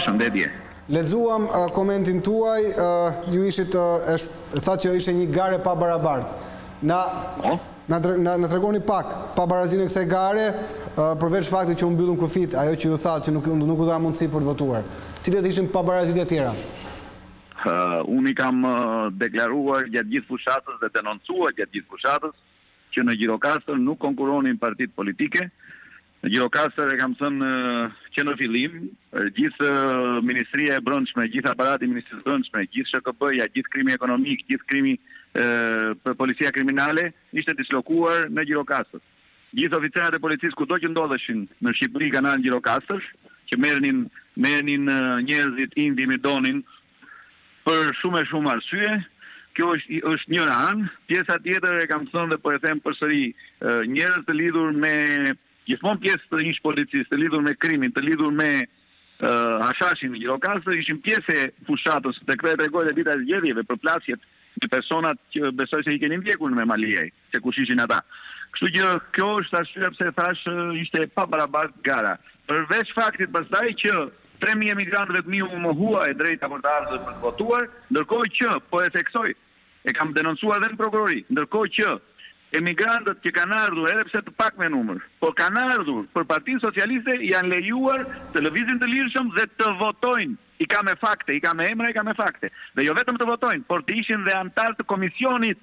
Përshëndetje. Lexuam komentin tuaj, ju ishit, thatë që ishte një garë e pabarabartë. Na po. na na, na tregoni pak pabarazinë e kësaj gare, përveç faktit që u mbyllën kufijtë, ajo që ju thatë që nuk nuk u dha mundësi për të votuar. Cilat ishin pabarazitë e tjera? unë i kam deklaruar gjatë gjithë fushatës dhe denoncuar gjatë gjithë fushatës që në Gjirokastër nuk konkuronin partitë politike, Gjirokastër, e kam thënë që në fillim, gjithë Ministria e Brendshme, gjithë aparati i Ministrisë së Brendshme, gjithë SHKB-ja, gjithë krimi ekonomik, gjithë krimi policia kriminale ishte dislokuar në Gjirokastër. Gjithë oficerët e policisë kudo që ndodheshin në Shqipëri kanë ardhur në Gjirokastër, që merrnin merrnin njerëzit intimidonin, për shumë e shumë arsye. Kjo është është njëra anë. Pjesa tjetër e kam thënë dhe po e them përsëri, njerëz të lidhur me gjithmonë pjesë të ish policisë, të lidhur me krimin, të lidhur me uh, hashashin në Gjirokastër, ishin pjesë e fushatës dhe këtë e tregoi edhe dita e zgjedhjeve përplasjet me personat që besoj se i keni ndjekur në Memaliaj. se kush ishin ata. Kështu që kjo është arsyeja pse thashë ishte e pabarabartë gara. Përveç faktit pastaj që tre mijë emigrantëve të mi iu mohua e drejta për të ardhur dhe për të votuar, ndërkohë që, po e theksoj, e kam denoncuar dhe në prokurori, ndërkohë që emigrantët që kanë ardhur edhe pse të paktë në numër, por kanë ardhur për Partinë Socialiste janë lejuar të lëvizin të lirshëm dhe të votojnë, i kam me fakte, i kam me emra, i kam me fakte. Dhe jo vetëm të votojnë, por të ishin dhe anëtarë të komisionit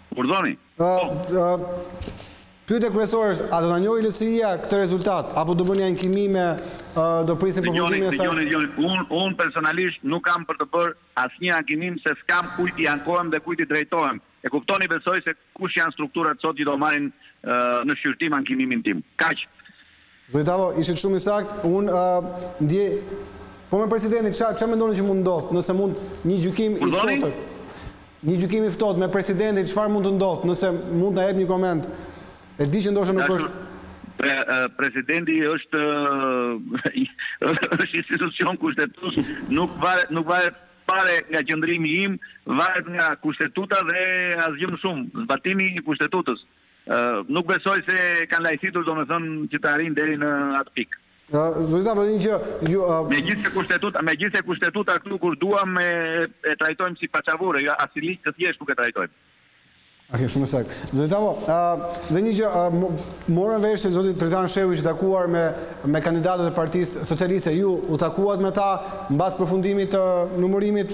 Urdhëroni. Pyetja kryesore është, a do ta njohë LSI-ja këtë rezultat, apo do bëni ankimime, do prisni përfundimin e saj? Dëgjoni, dëgjoni, dëgjoni, unë, unë personalisht nuk kam për të bërë asnjë ankimim se s'kam kujt t'i ankohem dhe kujt t'i drejtohem. E kuptoni besoj se kush janë strukturat sot që do marrin në shqyrtim ankimimin tim. Kaq. Zoti Tavo, ishit shumë i saktë. Unë ndjej Po me presidentin, çfarë çfarë mendoni që mund të ndodhë, nëse mund një gjykim i ftohtë? Një gjykim i ftohtë me presidentin, çfarë mund të ndodhë, nëse mund të na jepni një koment? E di që ndoshta nuk është Presidenti është është institucion kushtetues, nuk varet nuk varet fare nga qëndrimi im, varet nga Kushtetuta dhe asgjë më shumë, zbatimi i Kushtetutës. Nuk besoj se kanë lajthitur domethënë që të arrijnë deri në atë pikë. Zoti Tavo, një gjë, ju Megjithëse kushtetuta, megjithëse kushtetuta këtu kur duam e e trajtojmë si paçavure, as si ligj të thjeshtë nuk e trajtojmë. Ok, shumë e saktë. Zoti Tavo, dhe një gjë, morëm vesh se zoti Tritan Shehu ishte takuar me me kandidatët e Partisë Socialiste, ju u takuat me ta mbas përfundimit të numërimit?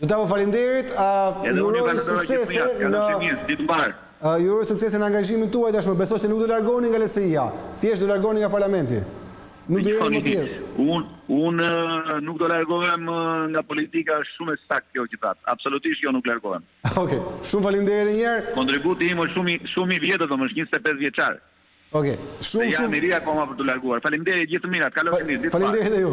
Gustavo faleminderit, ju uroj suksese në Ju uroj suksese në angazhimin tuaj tashmë, besoj se nuk do largoheni nga LSI-ja, thjesht do largoheni nga parlamenti. Nuk do jeni më pjesë. Unë nuk do largohem nga politika, është shumë e saktë kjo që thatë. Absolutisht jo nuk largohem. Okej, shumë faleminderit edhe një herë. Kontributi im është shumë shumë i vjetër domethënë është njëzet e pesë vjeçar. Okej, shumë shumë. Dhe jam i ri akoma për t'u larguar. Faleminderit, gjithë të mirat, kalofshi mirë, ditë të mbarë. Faleminderit edhe ju.